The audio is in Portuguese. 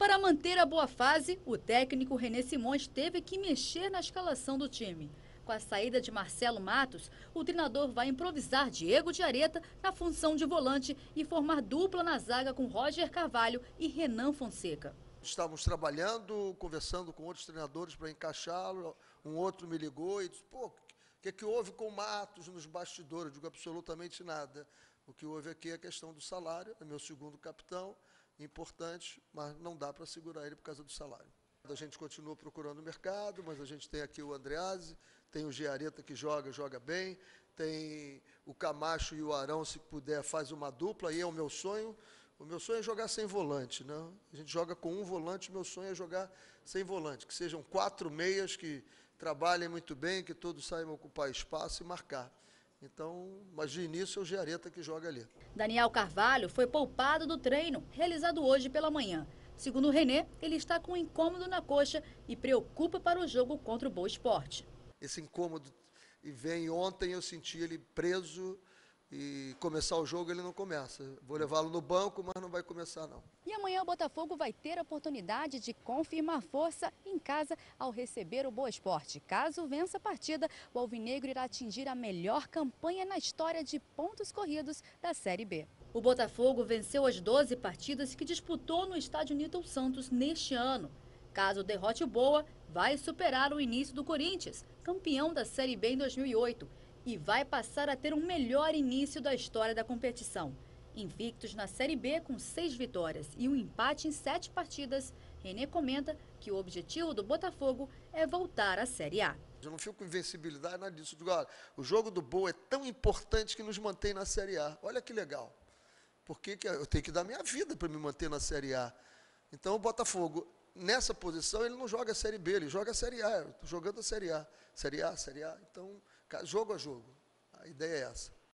Para manter a boa fase, o técnico René Simões teve que mexer na escalação do time. Com a saída de Marcelo Matos, o treinador vai improvisar Diego de Areta na função de volante e formar dupla na zaga com Roger Carvalho e Renan Fonseca. Estávamos trabalhando, conversando com outros treinadores para encaixá-lo. Um outro me ligou e disse: pô, o que, que houve com o Matos nos bastidores? Eu digo absolutamente nada. O que houve aqui é a questão do salário, é meu segundo capitão importante, mas não dá para segurar ele por causa do salário. A gente continua procurando o mercado, mas a gente tem aqui o Andreazzi, tem o Giareta que joga, joga bem, tem o Camacho e o Arão, se puder, faz uma dupla, aí é o meu sonho. O meu sonho é jogar sem volante, né? A gente joga com um volante, meu sonho é jogar sem volante, que sejam quatro meias que trabalhem muito bem, que todos saibam ocupar espaço e marcar. Então, mas de início é o Giareta que joga ali. Daniel Carvalho foi poupado do treino, realizado hoje pela manhã. Segundo o Renê, ele está com um incômodo na coxa e preocupa para o jogo contra o Boa Esporte. Esse incômodo e vem ontem eu senti ele preso e começar o jogo ele não começa. Vou levá-lo no banco, mas não vai começar não. E amanhã o Botafogo vai ter a oportunidade de confirmar força em casa ao receber o Boa Esporte. Caso vença a partida, o Alvinegro irá atingir a melhor campanha na história de pontos corridos da Série B. O Botafogo venceu as 12 partidas que disputou no estádio Newton Santos neste ano. Caso derrote o Boa, vai superar o início do Corinthians, campeão da Série B em 2008 e vai passar a ter um melhor início da história da competição. Invictos na Série B com seis vitórias e um empate em sete partidas, René comenta que o objetivo do Botafogo é voltar à Série A. Eu não fico com invencibilidade, nada disso. Digo, olha, o jogo do Boa é tão importante que nos mantém na Série A. Olha que legal. Porque eu tenho que dar minha vida para me manter na Série A. Então o Botafogo, nessa posição, ele não joga a Série B, ele joga a Série A. Estou jogando a Série A. Série A, Série A. Então, jogo a jogo. A ideia é essa.